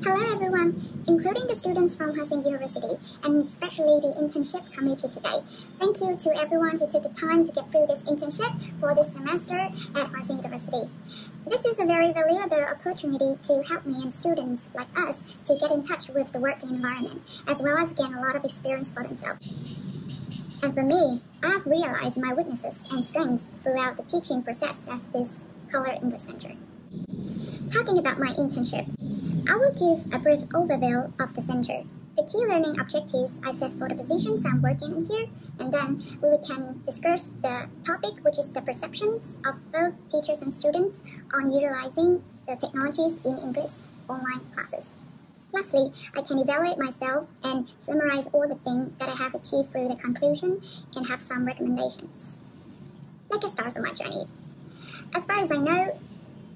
Hello everyone, including the students from Hoa Sen University and especially the internship committee today. Thank you to everyone who took the time to get through this internship for this semester at Hoa Sen University. This is a very valuable opportunity to help me and students like us to get in touch with the working environment as well as gain a lot of experience for themselves. And for me, I've realized my weaknesses and strengths throughout the teaching process at this Color English Center. Talking about my internship, I will give a brief overview of the center, the key learning objectives I set for the positions I'm working in here, and then we can discuss the topic, which is the perceptions of both teachers and students on utilizing the technologies in English online classes. Lastly, I can evaluate myself and summarize all the things that I have achieved through the conclusion and have some recommendations. Let's get started on my journey. As far as I know,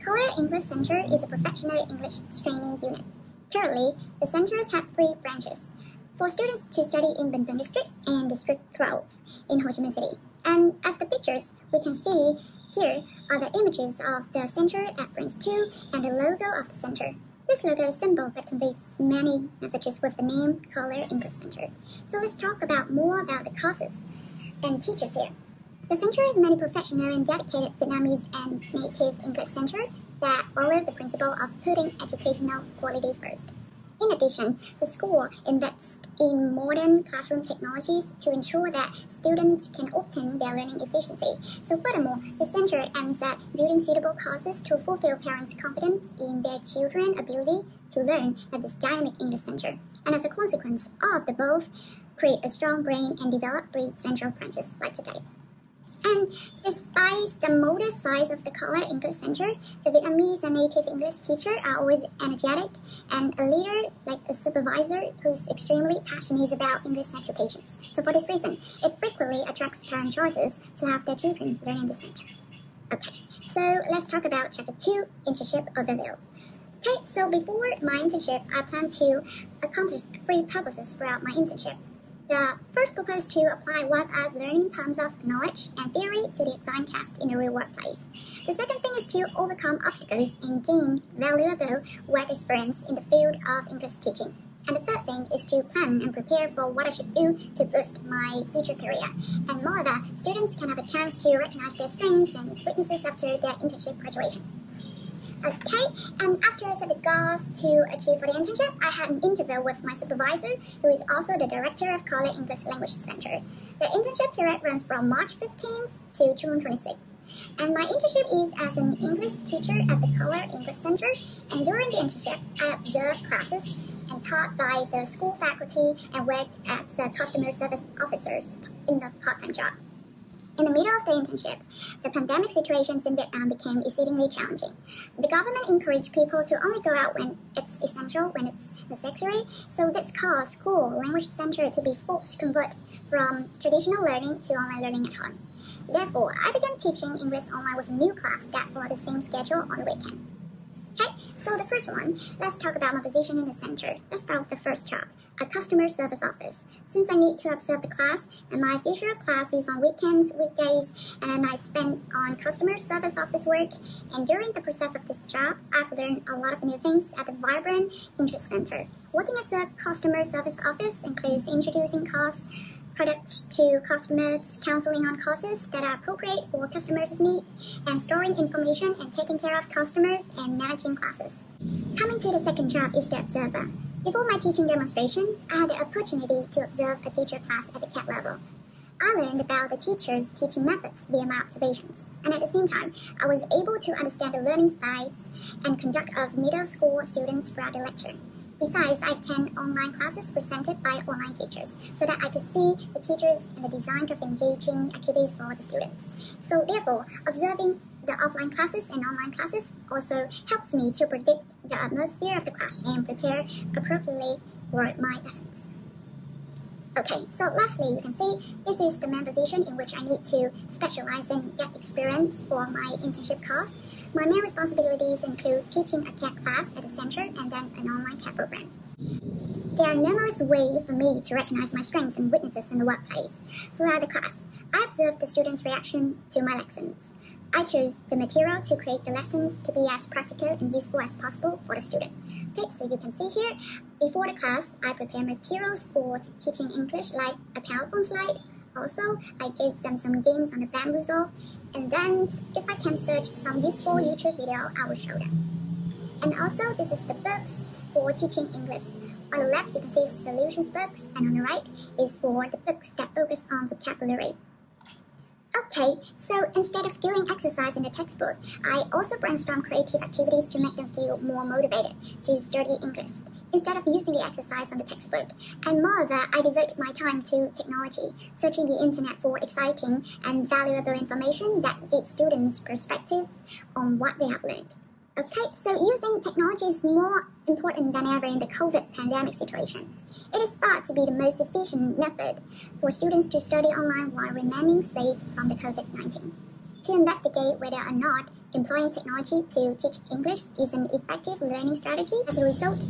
Color English Center is a professional English training unit. Currently, the center has had three branches for students to study in Binh District and District 12 in Ho Chi Minh City. And as the pictures we can see here are the images of the center at branch 2 and the logo of the center. This logo is simple but conveys many messages with the name Color English Center. So let's talk about more about the courses and teachers here. The center is many professional and dedicated Vietnamese and native English center that follow the principle of putting educational quality first. In addition, the school invests in modern classroom technologies to ensure that students can obtain their learning efficiency. So furthermore, the center aims at building suitable courses to fulfill parents' confidence in their children's ability to learn at this dynamic English center. And as a consequence of the both, create a strong brain and develop three central branches like today. And despite the modest size of the Color English Center, the Vietnamese and native English teacher are always energetic and a leader, like a supervisor, who's extremely passionate about English education. So for this reason, it frequently attracts parent choices to have their children learn in the center. Okay, so let's talk about chapter 2, internship overview. Okay, so before my internship, I plan to accomplish three purposes throughout my internship. The first purpose to apply what I've learned in terms of knowledge and theory to the exam test in a real workplace. The second thing is to overcome obstacles and gain valuable work experience in the field of English teaching. And the third thing is to plan and prepare for what I should do to boost my future career. And moreover, students can have a chance to recognize their strengths and weaknesses after their internship graduation. Okay, and after I set the goals to achieve for the internship, I had an interview with my supervisor, who is also the director of Color English Language Center. The internship period runs from March 15th to June 26th. And my internship is as an English teacher at the Color English Center. And during the internship, I observed classes and taught by the school faculty and worked as a customer service officers in the part-time job. In the middle of the internship, the pandemic situations in Vietnam um, became exceedingly challenging. The government encouraged people to only go out when it's essential, when it's necessary, so this caused school language center to be forced to convert from traditional learning to online learning at home. Therefore, I began teaching English online with a new class that followed the same schedule on the weekend. Okay, so the first one, let's talk about my position in the center. Let's start with the first job, a customer service office. Since I need to observe the class, and my future class is on weekends, weekdays, and I spend on customer service office work, and during the process of this job, I've learned a lot of new things at the Vibrant Interest Center. Working as a customer service office includes introducing costs, products to customers, counseling on courses that are appropriate for customers' needs, and storing information and taking care of customers and managing classes. Coming to the second job is the observer. Before my teaching demonstration, I had the opportunity to observe a teacher class at the CAT level. I learned about the teacher's teaching methods via my observations, and at the same time, I was able to understand the learning styles and conduct of middle school students throughout the lecture. Besides, I attend online classes presented by online teachers so that I could see the teachers and the design of engaging activities for the students. So therefore, observing the offline classes and online classes also helps me to predict the atmosphere of the class and prepare appropriately for my lessons. Okay, so lastly, you can see this is the main position in which I need to specialize and get experience for my internship course. My main responsibilities include teaching a CAT class at a center and then an online CAT program. There are numerous ways for me to recognize my strengths and weaknesses in the workplace. Throughout the class, I observe the students' reaction to my lessons. I chose the material to create the lessons to be as practical and useful as possible for the student. Okay, so you can see here, before the class, I prepare materials for teaching English like a PowerPoint slide. Also, I gave them some games on the Baamboozle, and then if I can search some useful YouTube video, I will show them. And also, this is the books for teaching English. On the left, you can see solutions books, and on the right is for the books that focus on vocabulary. Okay, so instead of doing exercise in the textbook, I also brainstorm creative activities to make them feel more motivated to study English instead of using the exercise on the textbook. And moreover, I devote my time to technology, searching the internet for exciting and valuable information that gives students perspective on what they have learned. Okay, so using technology is more important than ever in the COVID pandemic situation. It is thought to be the most efficient method for students to study online while remaining safe from the COVID-19. To investigate whether or not employing technology to teach English is an effective learning strategy, as a result,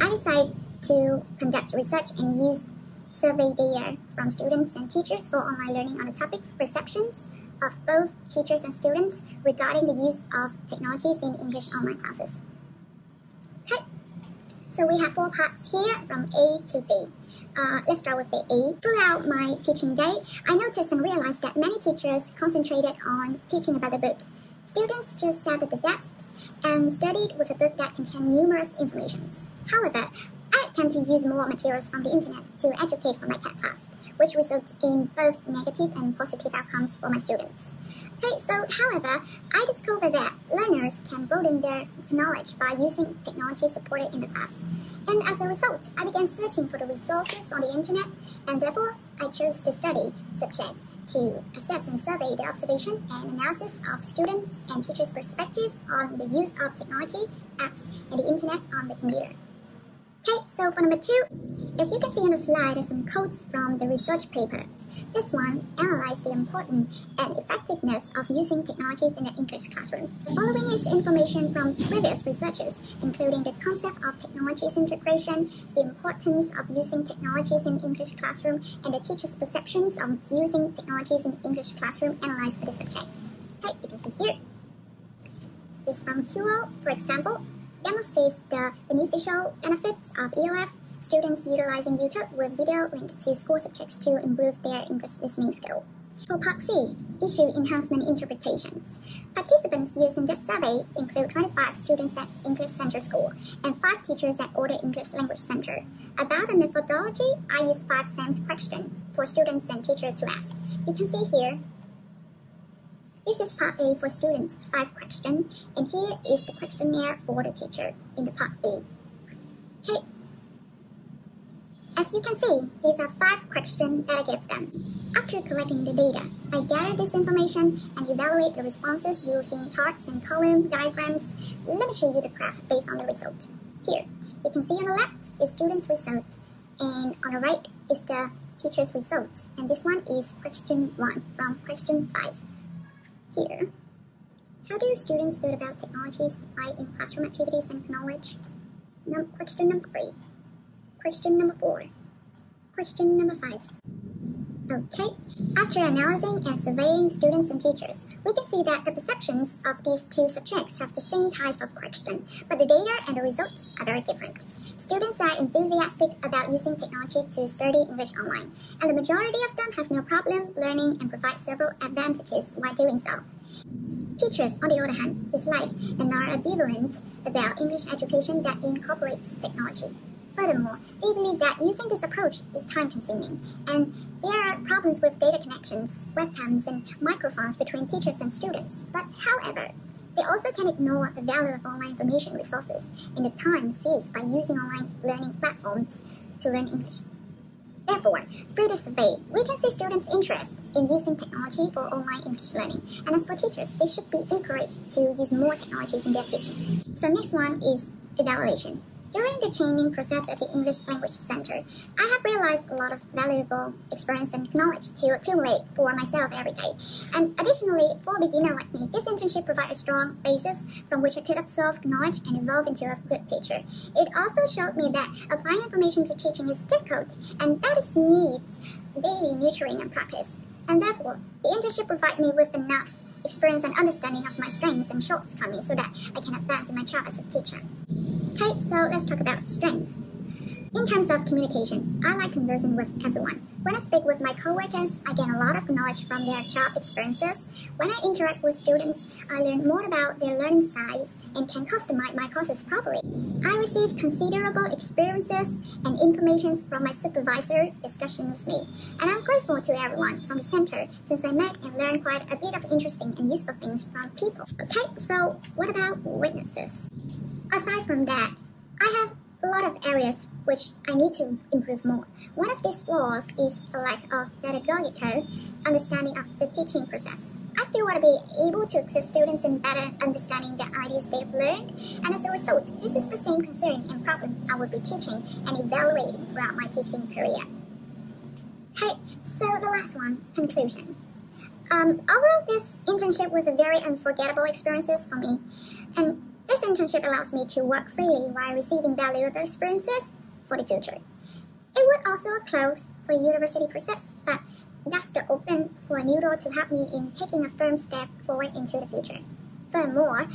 I decided to conduct research and use survey data from students and teachers for online learning on the topic perceptions of both teachers and students regarding the use of technologies in English online classes. So we have four parts here from A to B. Uh, let's start with the A. Throughout my teaching day, I noticed and realized that many teachers concentrated on teaching about the book. Students just sat at the desks and studied with a book that contained numerous informations. However, I attempt to use more materials from the internet to educate for my CAT class which results in both negative and positive outcomes for my students. Okay, so however, I discovered that learners can broaden their knowledge by using technology supported in the class. And as a result, I began searching for the resources on the internet, and therefore I chose to study subject to assess and survey the observation and analysis of students and teachers' perspective on the use of technology, apps, and the internet on the computer. Okay, so for number two, as you can see on the slide, there's some quotes from the research paper. This one analyzed the importance and effectiveness of using technologies in the English classroom. The following is information from previous researchers, including the concept of technologies integration, the importance of using technologies in English classroom, and the teacher's perceptions of using technologies in English classroom analyzed for the subject. Okay, you can see here. This from QO, for example, demonstrates the beneficial benefits of EOF, students utilizing YouTube with video linked to school subjects to improve their English listening skill. For Part C, issue enhancement interpretations. Participants using this survey include 25 students at English Center School and 5 teachers at Order English Language Center. About the methodology, I used 5 SAMS question for students and teachers to ask. You can see here this is part A for students, five questions, and here is the questionnaire for the teacher in the part B. Okay. As you can see, these are five questions that I give them. After collecting the data, I gather this information and evaluate the responses using charts and column diagrams. Let me show you the graph based on the result. Here, you can see on the left is students' result, and on the right is the teacher's results. And this one is question 1 from question 5 here. How do students feel about technologies applied in classroom activities and knowledge? Num question number three. Question number four. Question number five. Okay, after analyzing and surveying students and teachers, we can see that the perceptions of these two subjects have the same type of question, but the data and the results are very different. Students are enthusiastic about using technology to study English online, and the majority of them have no problem learning and provide several advantages while doing so. Teachers, on the other hand, dislike and are ambivalent about English education that incorporates technology. Furthermore, they believe that using this approach is time consuming, and there are problems with data connections, webcams, and microphones between teachers and students. But however, they also can ignore the value of online information resources and the time saved by using online learning platforms to learn English. Therefore, through this survey, we can see students' interest in using technology for online English learning. And as for teachers, they should be encouraged to use more technologies in their teaching. So next one is evaluation. During the training process at the English Language Center, I have realized a lot of valuable experience and knowledge to accumulate for myself every day. And additionally, for a beginner like me, this internship provides a strong basis from which I could absorb knowledge and evolve into a good teacher. It also showed me that applying information to teaching is difficult, and that it needs daily nurturing and practice. And therefore, the internship provided me with enough experience and understanding of my strengths and shortcomings so that I can advance in my job as a teacher. Okay, so let's talk about strength. In terms of communication, I like conversing with everyone. When I speak with my coworkers, I gain a lot of knowledge from their job experiences. When I interact with students, I learn more about their learning styles and can customize my courses properly. I receive considerable experiences and information from my supervisor discussion with me, and I'm grateful to everyone from the center since I met and learned quite a bit of interesting and useful things from people. Okay, so what about weaknesses? Aside from that, I have a lot of areas which I need to improve more. One of these flaws is a lack of pedagogical understanding of the teaching process. I still want to be able to assist students in better understanding the ideas they've learned, and as a result, this is the same concern and problem I will be teaching and evaluating throughout my teaching career. Okay, so the last one, conclusion. Um, overall, this internship was a very unforgettable experience for me, and this internship allows me to work freely while receiving valuable experiences for the future. It would also close for university process, but that's the open for a new door to help me in taking a firm step forward into the future. Furthermore,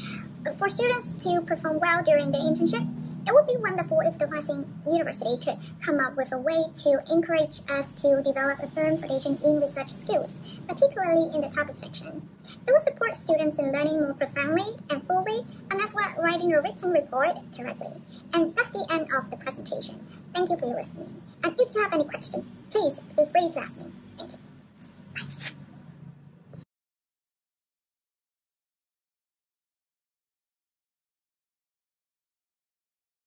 for students to perform well during the internship, it would be wonderful if the Rising University could come up with a way to encourage us to develop a firm foundation in research skills, particularly in the topic section. It would support students in learning more profoundly and fully, and as well writing a written report correctly. And that's the end of the presentation. Thank you for your listening. And if you have any questions, please feel free to ask me. Thank you. Bye.